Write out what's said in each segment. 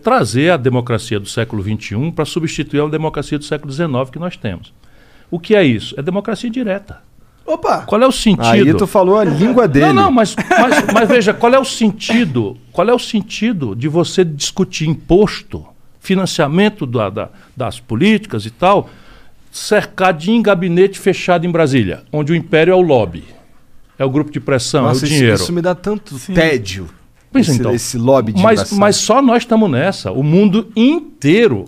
trazer a democracia do século XXI para substituir a democracia do século XIX que nós temos. O que é isso? É democracia direta. Opa! Qual é o sentido? Aí tu falou a língua dele. Não, não, mas, mas, mas veja, qual é o sentido? Qual é o sentido de você discutir imposto, financiamento da, da, das políticas e tal, cercadinho em gabinete fechado em Brasília, onde o império é o lobby, é o grupo de pressão, Nossa, é o isso- dinheiro. Isso, me dá tanto tédio. Pois esse, então. esse lobby de mas, invasão. mas só nós estamos nessa. O mundo inteiro,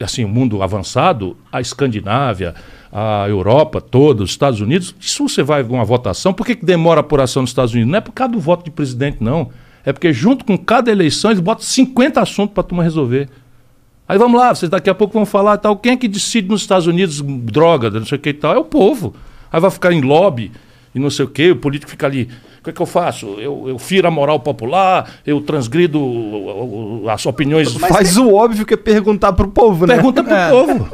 assim, o mundo avançado, a Escandinávia, a Europa toda, os Estados Unidos, isso você vai uma votação, por que, que demora a apuração nos Estados Unidos? Não é por causa do voto de presidente, não. É porque junto com cada eleição eles botam 50 assuntos para a turma resolver. Aí vamos lá, vocês daqui a pouco vão falar tal. Quem é que decide nos Estados Unidos droga, não sei o que e tal? É o povo. Aí vai ficar em lobby e não sei o que, o político fica ali. O que, é que eu faço? Eu, eu firo a moral popular, eu transgrido o- o- as opiniões. Faz o óbvio que é perguntar pro povo, né? Pergunta pro povo.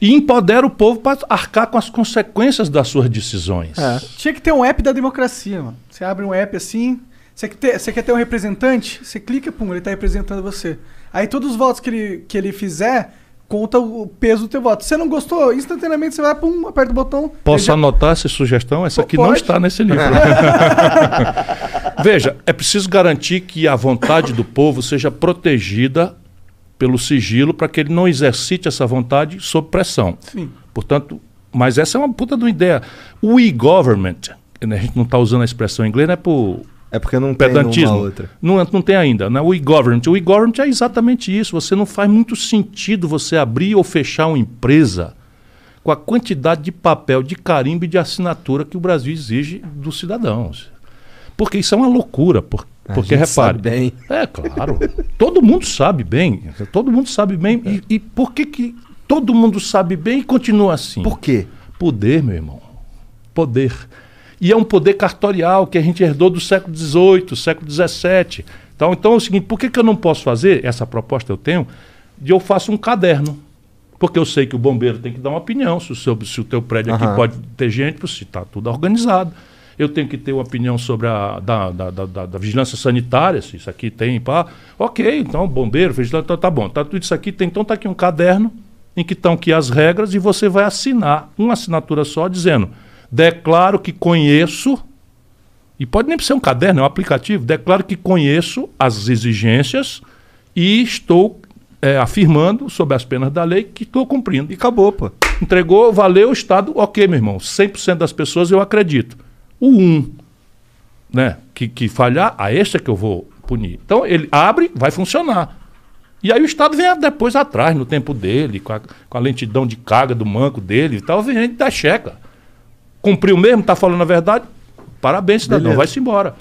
E empodera o povo para arcar com as consequências das suas decisões. É. Tinha que ter um app da democracia, mano. Você abre um app assim, você quer ter, você quer ter um representante, você clica, pum, ele tá representando você. Aí todos os votos que ele, que ele fizer, conta o peso do teu voto. Se você não gostou, instantaneamente você vai, pum, aperta o botão. Posso já- anotar essa sugestão? Essa aqui não Pode. está nesse livro. Veja, é preciso garantir que a vontade do povo seja protegida pelo sigilo para que ele não exercite essa vontade sob pressão. Sim. Portanto, mas essa é uma puta de uma ideia. O e-government, né, a gente não está usando a expressão em inglês, não é por É porque não tem pedantismo. uma outra. Não, não tem ainda. Né? O e-government. O e-government é exatamente isso. Você não faz muito sentido você abrir ou fechar uma empresa com a quantidade de papel, de carimbo e de assinatura que o Brasil exige dos cidadãos. Porque isso é uma loucura. Por, porque, repare. sabe bem. É, claro. todo mundo sabe bem. Todo mundo sabe bem. E, e por que, que todo mundo sabe bem e continua assim? Por quê? Poder, meu irmão. Poder. E é um poder cartorial que a gente herdou do século XVIII, século XVII. Então, então é o seguinte, por que, que eu não posso fazer, essa proposta eu tenho, de eu faço um caderno. Porque eu sei que o bombeiro tem que dar uma opinião se o, seu, se o teu prédio aqui Aham. pode ter gente, se está tudo organizado. Eu tenho que ter uma opinião sobre a da, da, da, da- da vigilância sanitária, se isso aqui tem, pá. Ok, então, bombeiro, vigilante, tá, tá bom. Tá, tudo isso aqui tem, então tá aqui um caderno em que estão aqui as regras e você vai assinar uma assinatura só dizendo declaro que conheço e pode nem ser um caderno, é um aplicativo. Declaro que conheço as exigências e estou é, afirmando, sob as penas da lei, que estou cumprindo. E acabou, pô. Entregou, valeu, o Estado, ok, meu irmão. 100% das pessoas eu acredito. O 1, né, que, que falhar, a esse é que eu vou punir. Então, ele abre, vai funcionar. E aí o Estado vem depois atrás, no tempo dele, com a, com a lentidão de carga do manco dele e tal, vem e dá checa. Cumpriu mesmo, está falando a verdade? Parabéns, cidadão, vai-se embora.